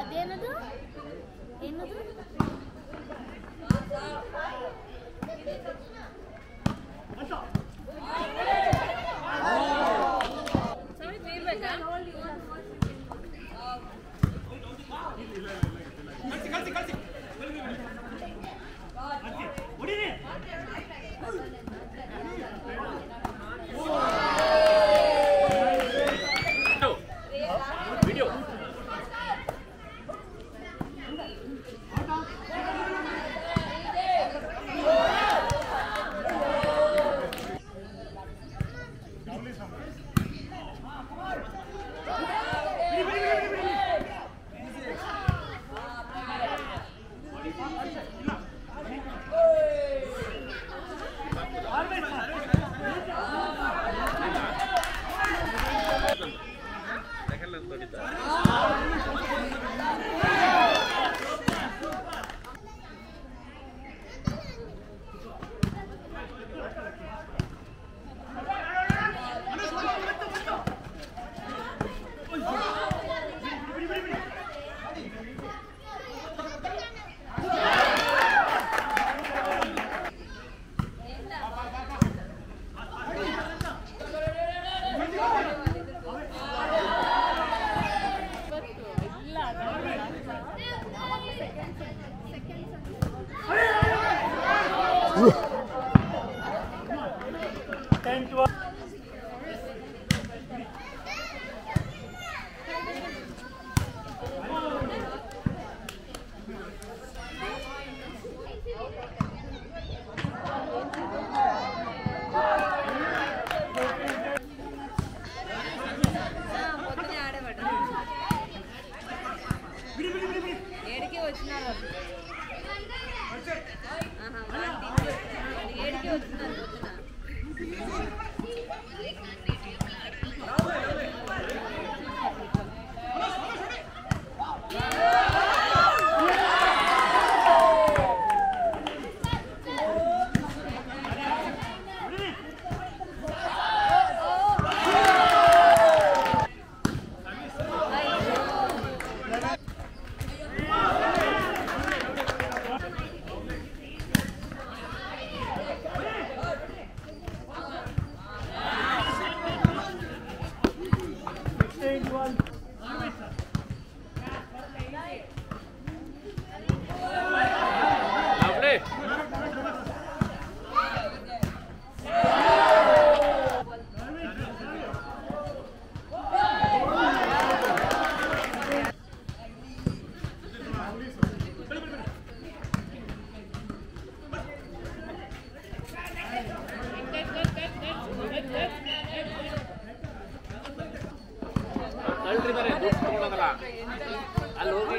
ಅದೇನದು? ಏನದು? వచ్చినారు ఆహా, ఏడికి వచ్చిందని ಅಲ್ಲಿ ಹೋಗಿ